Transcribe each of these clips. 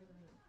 really neat.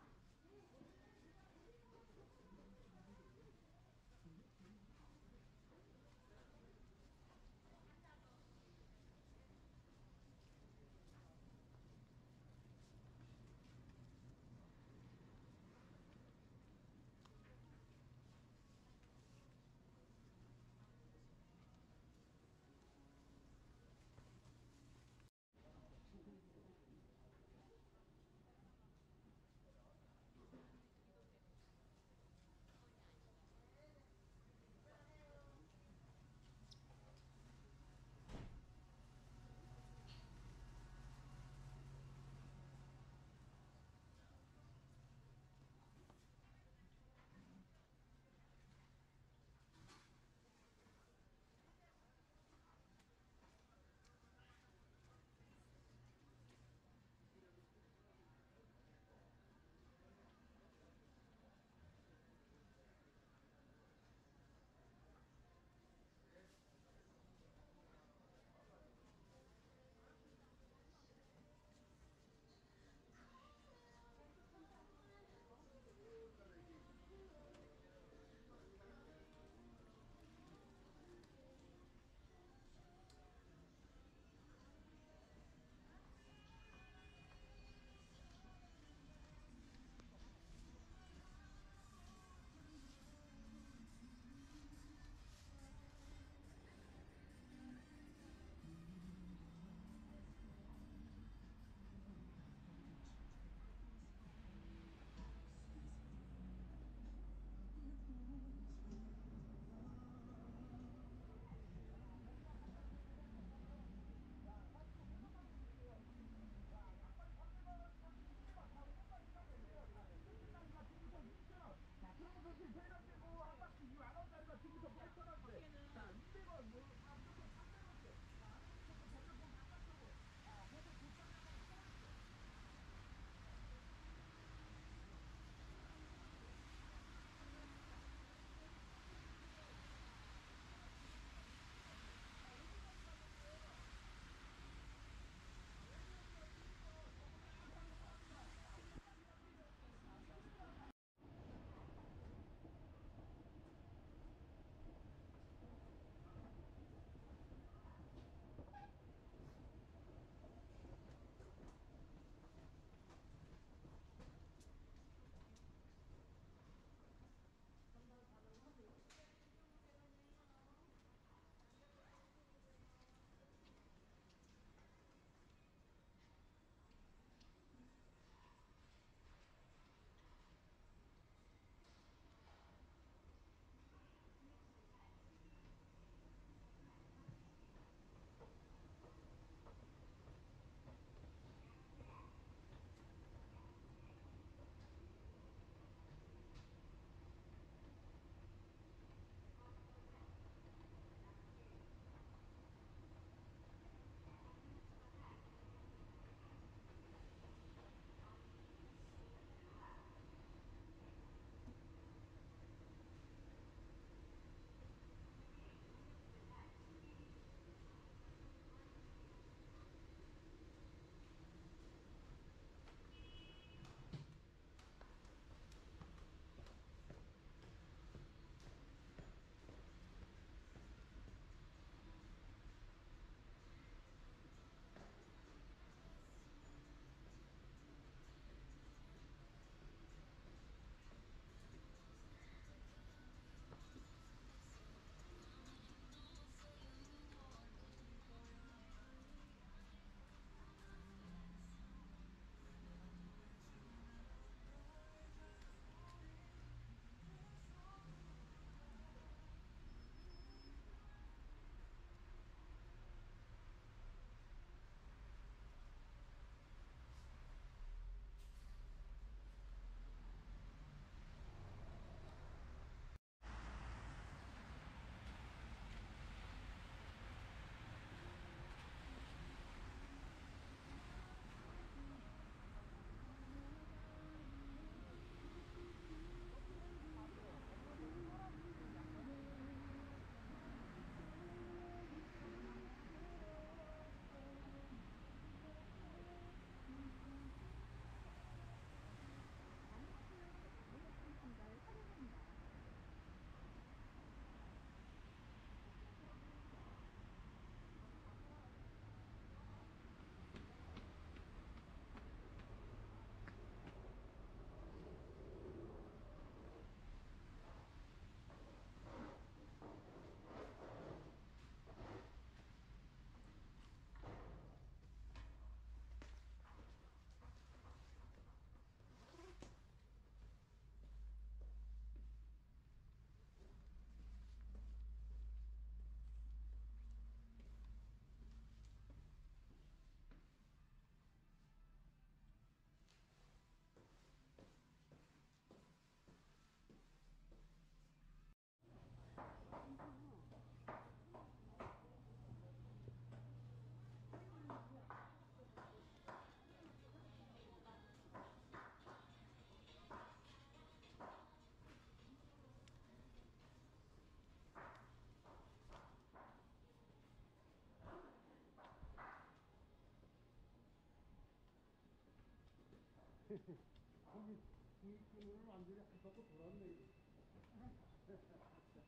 거기 중립 중으로는 완전히 안 덮고 돌았네.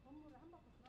건물을 한 바퀴